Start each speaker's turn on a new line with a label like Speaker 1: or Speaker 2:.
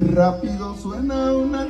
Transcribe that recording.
Speaker 1: Rápido suena una